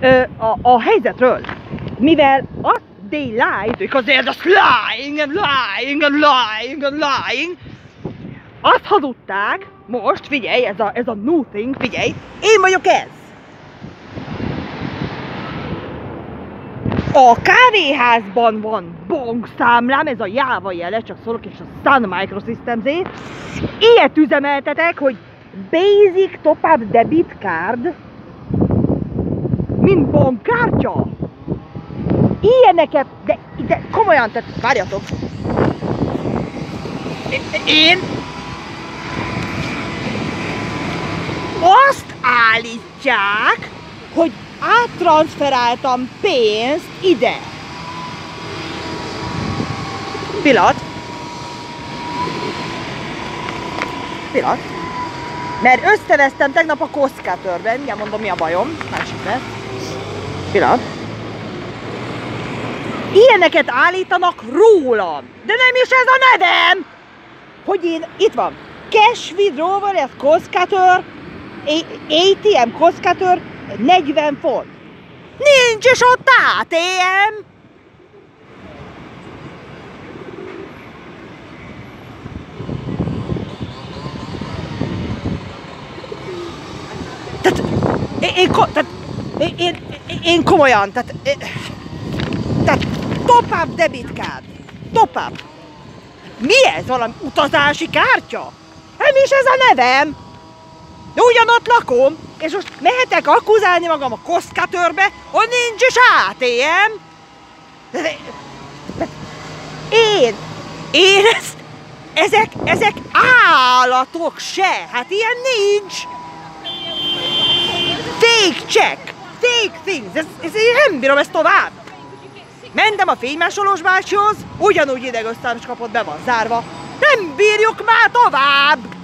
ö, a, a helyzetről. Mivel azt they lied, because they're just lying and lying and lying and lying, azt hazudták, most figyelj, ez a, ez a new thing, figyelj, én vagyok ez. A kávéházban van bankszámlám, ez a Java jele, csak szólok, és a Sun microsystems Ilyet üzemeltetek, hogy Basic Top-Up Debit Card, mint bankkártya. Ilyeneket, de, de komolyan, tehát várjatok. Én azt állítják, hogy áttranszferáltam pénzt ide. Pillanat. Pillanat. Mert összevesztem tegnap a koszkátörben, mindjárt mondom mi a bajom, másik lesz. Pillanat. Ilyeneket állítanak rólam, de nem is ez a nevem! Hogy én, itt van, cash withdrawal, ez koszkátör, ATM koszkátör, 40 font. Nincs is ott ATM! Tehát én, én, tehát, én, én, én komolyan, tehát, én, tehát top up debit card, top up. Mi ez? Valami utazási kártya? Nem is ez a nevem. De ugyanott lakom, és most mehetek akuzálni magam a koszkatörbe, hogy nincs is ATM. Én, én ezt, ezek, ezek állatok se, hát ilyen nincs. Fake check, fake things, ez, ez, én nem bírom ezt tovább. Mentem a fénymásolós bácsihoz, ugyanúgy idegösztános kapott, be van zárva. Nem bírjuk már tovább!